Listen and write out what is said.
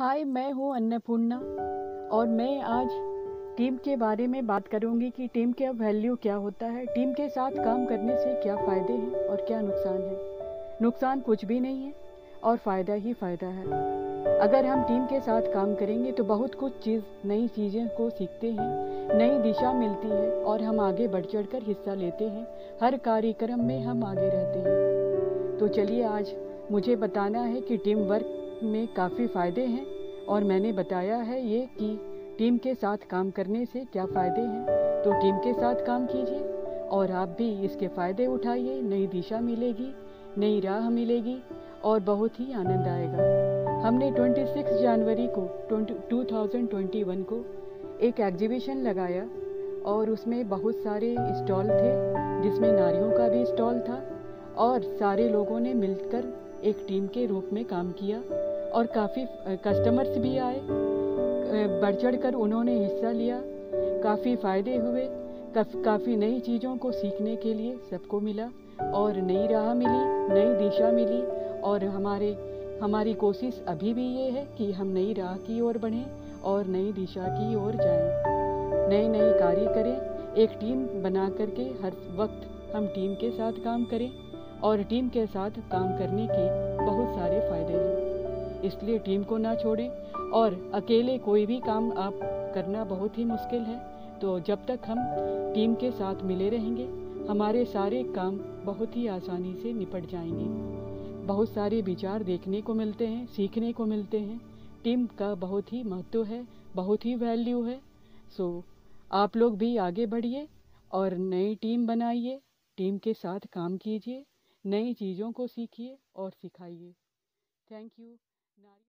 हाय, मैं हूँ अन्नपूर्णा और मैं आज टीम के बारे में बात करूँगी कि टीम का वैल्यू क्या होता है, टीम के साथ काम करने से क्या फ़ायदे हैं और क्या नुकसान है। नुकसान कुछ भी नहीं है और फ़ायदा ही फ़ायदा है। अगर हम टीम के साथ काम करेंगे तो बहुत कुछ चीज़, नई चीज़ें को सीखते हैं, नई दिशा मिलती है और हम आगे बढ़ चढ़ कर हिस्सा लेते हैं। हर कार्यक्रम में हम आगे रहते हैं। तो चलिए आज मुझे बताना है कि टीम वर्क में काफ़ी फ़ायदे हैं और मैंने बताया है ये कि टीम के साथ काम करने से क्या फ़ायदे हैं। तो टीम के साथ काम कीजिए और आप भी इसके फ़ायदे उठाइए, नई दिशा मिलेगी, नई राह मिलेगी और बहुत ही आनंद आएगा। हमने 26 जनवरी को 2021 को एक एग्जीबिशन लगाया और उसमें बहुत सारे स्टॉल थे, जिसमें नारियों का भी स्टॉल था और सारे लोगों ने मिलकर एक टीम के रूप में काम किया। और काफ़ी कस्टमर्स भी आए। बढ़ चढ़ कर उन्होंने हिस्सा लिया। काफ़ी फ़ायदे हुए। काफ़ी नई चीज़ों को सीखने के लिए सबको मिला और नई राह मिली, नई दिशा मिली और हमारे, हमारी कोशिश अभी भी ये है कि हम नई राह की ओर बढ़ें और नई दिशा की ओर जाएँ। नए नए कार्य करें। एक टीम बना करके हर वक्त हम टीम के साथ काम करें और टीम के साथ काम करने के बहुत सारे फ़ायदे हैं। इसलिए टीम को ना छोड़ें। और अकेले कोई भी काम आप करना बहुत ही मुश्किल है। तो जब तक हम टीम के साथ मिले रहेंगे, हमारे सारे काम बहुत ही आसानी से निपट जाएँगे। बहुत सारे विचार देखने को मिलते हैं, सीखने को मिलते हैं। टीम का बहुत ही महत्व है, बहुत ही वैल्यू है। सो, आप लोग भी आगे बढ़िए और नई टीम बनाइए। टीम के साथ काम कीजिए, नई चीज़ों को सीखिए और सिखाइए। Thank you. not